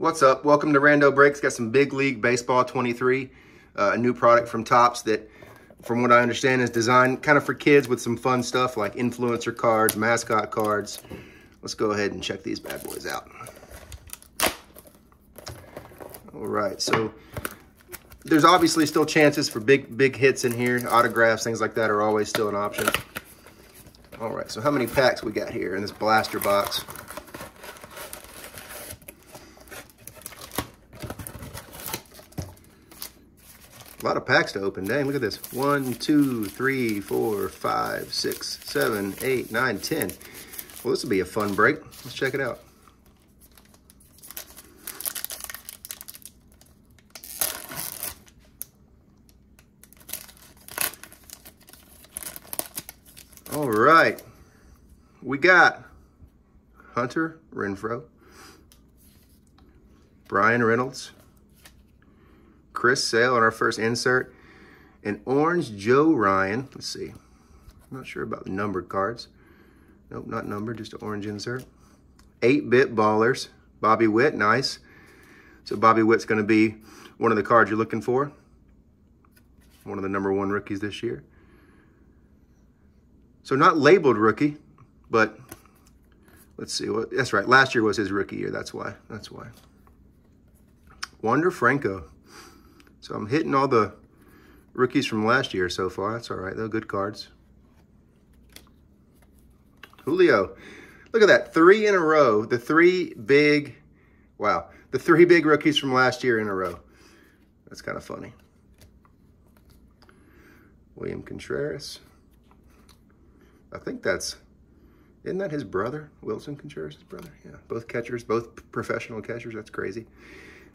What's up? Welcome to Rando Breaks. Got some Big League Baseball 23, uh, a new product from Topps that, from what I understand, is designed kind of for kids with some fun stuff like influencer cards, mascot cards. Let's go ahead and check these bad boys out. All right, so there's obviously still chances for big, big hits in here. Autographs, things like that are always still an option. All right, so how many packs we got here in this blaster box? A lot of packs to open. Dang, look at this. One, two, three, four, five, six, seven, eight, nine, ten. Well, this will be a fun break. Let's check it out. All right. We got Hunter Renfroe, Bryan Reynolds, Chris Sale on our first insert. An orange Joe Ryan. Let's see. I'm not sure about the numbered cards. Nope, not numbered, just an orange insert. 8-bit ballers. Bobby Witt, nice. So Bobby Witt's going to be one of the cards you're looking for. One of the number one rookies this year. So not labeled rookie, but let's see. What, that's right. Last year was his rookie year. That's why. That's why. Wander Franco. So I'm hitting all the rookies from last year so far. That's all right, though. Good cards. Julio. Look at that. Three in a row. The three big, wow. The three big rookies from last year in a row. That's kind of funny. William Contreras. I think that's, isn't that his brother? Willson Contreras' brother? Yeah, both catchers, both professional catchers. That's crazy.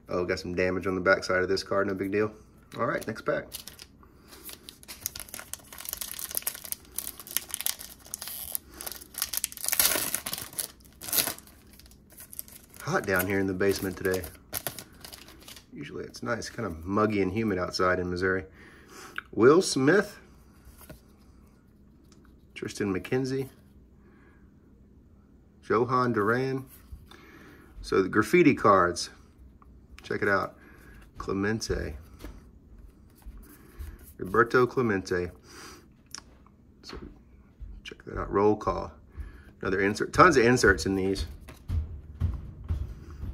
Oh, got some damage on the backside of this card, no big deal. All right, next pack. Hot down here in the basement today. Usually it's nice, kind of muggy and humid outside in Missouri. Will Smith, Triston McKenzie, Jhoan Duran. So the graffiti cards, Check it out. Clemente. Roberto Clemente. So check that out. Roll call. Another insert. Tons of inserts in these.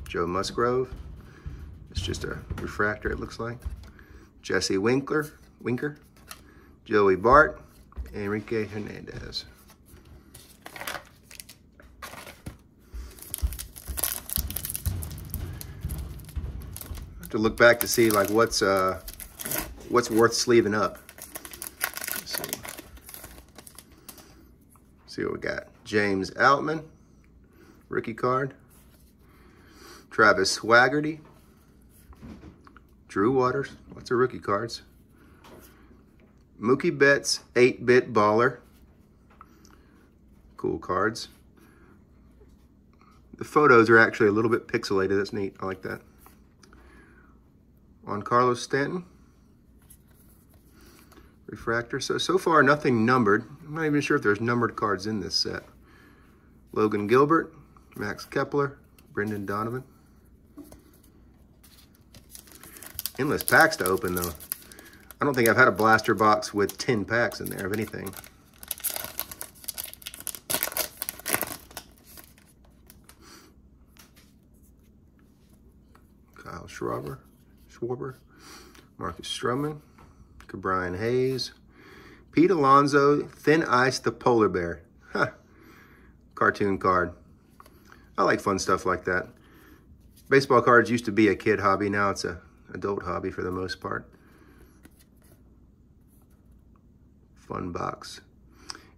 Joe Musgrove. It's just a refractor, it looks like. Jesse Winkler. Winker. Joey Bart. Enrique Hernandez. To look back to see like what's uh what's worth sleeving up. Let's see. see what we got. James Outman, rookie card. Travis Swaggerty. Drew Waters, lots of rookie cards. Mookie Betts, 8-bit baller. Cool cards. The photos are actually a little bit pixelated. That's neat. I like that Giancarlo Stanton. Refractor. So, so far, nothing numbered. I'm not even sure if there's numbered cards in this set. Logan Gilbert, Max Kepler, Brendan Donovan. Endless packs to open, though. I don't think I've had a blaster box with 10 packs in there of anything. Kyle Schwarber. Schwarber, Marcus Stroman, Ke'Bryan Hayes, Pete Alonso, Thin Ice the Polar Bear. Huh. Cartoon card. I like fun stuff like that. Baseball cards used to be a kid hobby. Now it's a adult hobby for the most part. Fun box.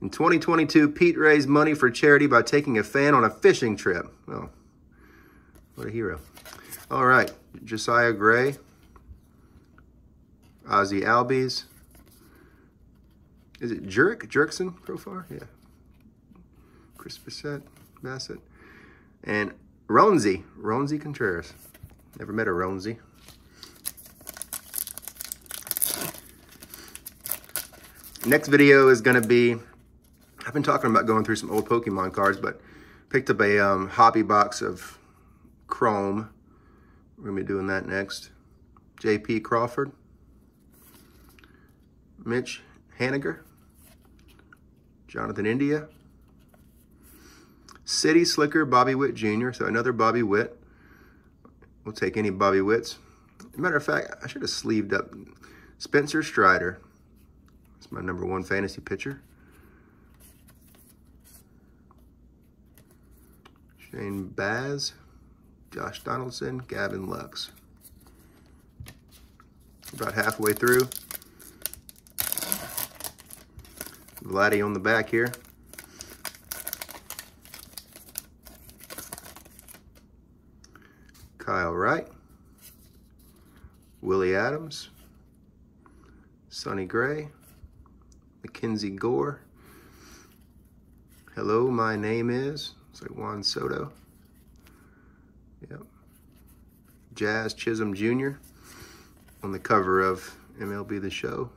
In 2022, Pete raised money for charity by taking a fan on a fishing trip. Oh, what a hero. All right, Josiah Gray, Ozzie Albies. Is it Jurek? Jurickson Profar? Yeah. Chris Bassitt, Bassett. And Roansy, Roansy Contreras. Never met a Roansy. Next video is going to be, I've been talking about going through some old Pokemon cards, but picked up a um, hobby box of Chrome We're going to be doing that next. J.P. Crawford. Mitch Haniger. Jonathan India. City Slicker Bobby Witt Jr. So another Bobby Witt. We'll take any Bobby Witts. matter of fact, I should have sleeved up Spencer Strider. It's my number one fantasy pitcher. Shane Baz, Josh Donaldson, Gavin Lux. About halfway through. Vladdy on the back here. Kyle Wright. Willie Adams. Sonny Gray. Mackenzie Gore. Hello, my name is. It's like Juan Soto. Yep. Jazz Chisholm Jr. on the cover of MLB The Show.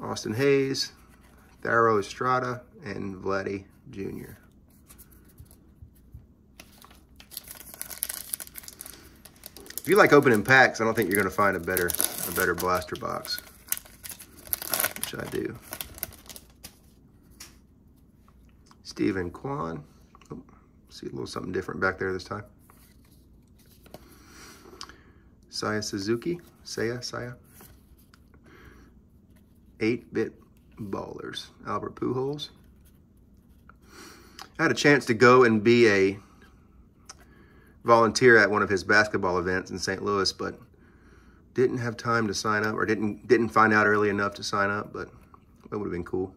Austin Hays, Thairo Estrada, and Vladdy Jr. If you like opening packs, I don't think you're going to find a better a better blaster box, which I do. Steven Kwan. Oh, see a little something different back there this time. Saya Suzuki. Saya, Saya. 8-bit ballers. Albert Pujols. I had a chance to go and be a volunteer at one of his basketball events in St. Louis, but didn't have time to sign up or didn't didn't find out early enough to sign up, but that would have been cool.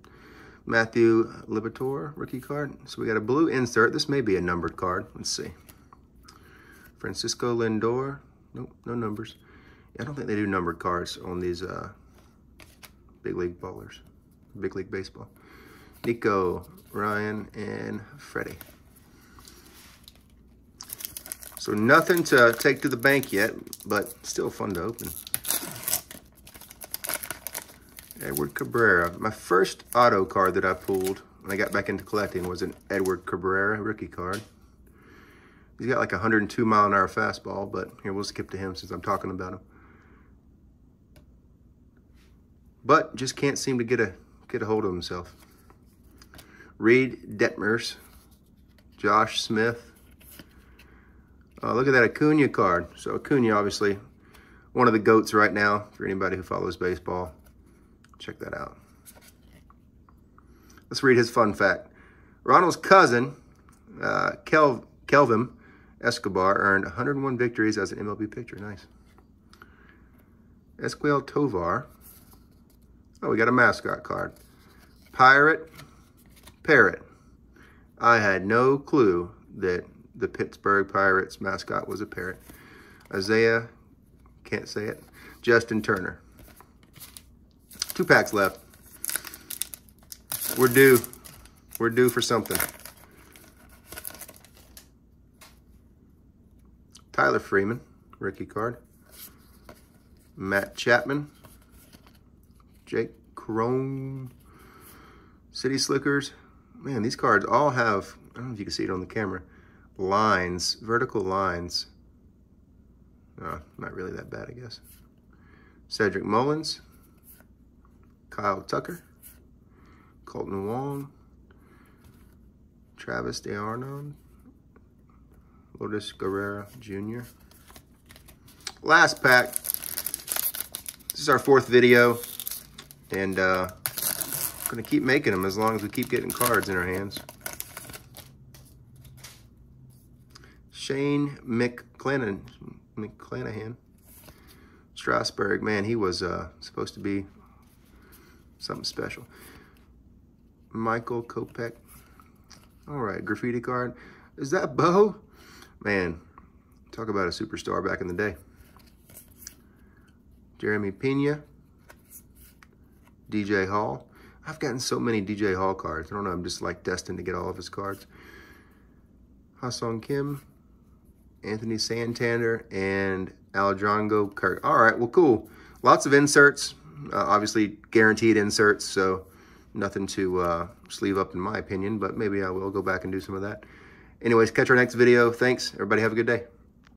Matthew Liberatore, rookie card. So we got a blue insert. This may be a numbered card. Let's see. Francisco Lindor. Nope, no numbers. I don't think they do numbered cards on these uh, big league ballers, big league baseball. Nico, Ryan, and Freddie. So nothing to take to the bank yet, but still fun to open. Edward Cabrera. My first auto card that I pulled when I got back into collecting was an Edward Cabrera rookie card. He's got like a 102 mile an hour fastball, but here we'll skip to him since I'm talking about him. But just can't seem to get a get a hold of himself. Reid Detmers, Josh Smith. Uh, look at that Acuna card. So Acuna, obviously, one of the GOATs right now for anybody who follows baseball. Check that out. Let's read his fun fact. Ronald's cousin, uh, Kel Kelvin Escobar, earned 101 victories as an MLB pitcher. Nice. Esquiel Tovar. Oh, we got a mascot card. Pirate, Parrot. I had no clue that the Pittsburgh Pirates mascot was a parrot. Isaiah, can't say it. Justin Turner. Two packs left. We're due. We're due for something. Tyler Freeman, rookie card. Matt Chapman. Jake Cron. City Slickers. Man, these cards all have, I don't know if you can see it on the camera, lines, vertical lines. Not really that bad, I guess. Cedric Mullins. Kyle Tucker, Kolten Wong, Travis d'Arnaud, Lourdes Guerrero Jr. Last pack. This is our fourth video, and uh, I'm gonna keep making them as long as we keep getting cards in our hands. Shane McClanahan, McClanahan, Strasburg, man, he was uh, supposed to be something special. Michael Kopech. All right, graffiti card. Is that Bo? Man, talk about a superstar back in the day. Jeremy Pena. DJ Hall. I've gotten so many DJ Hall cards. I don't know, I'm just like destined to get all of his cards. Ha-Seong Kim, Anthony Santander, and Alejandro Kirk. All right, well, cool. Lots of inserts. Uh, obviously, guaranteed inserts, so nothing to uh, sleeve up in my opinion, but maybe I will go back and do some of that. Anyways, catch our next video. Thanks. Everybody have a good day.